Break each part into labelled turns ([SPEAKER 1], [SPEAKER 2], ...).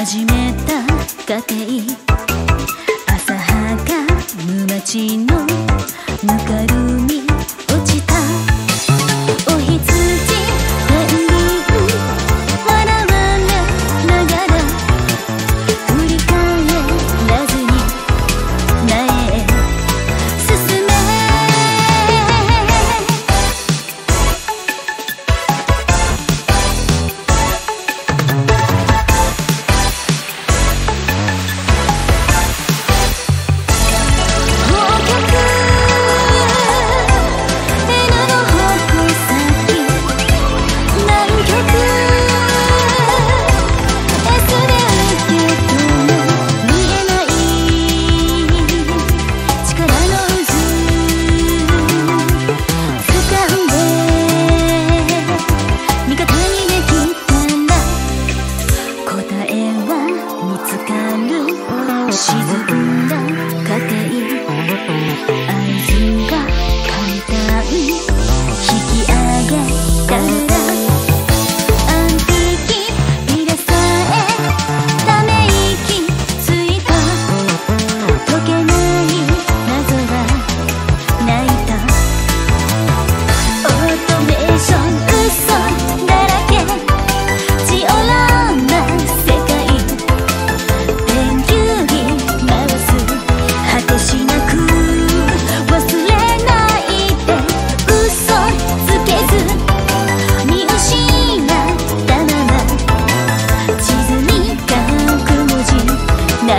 [SPEAKER 1] 始めた家庭。浅はか無のぬかるみ。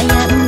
[SPEAKER 1] 悩む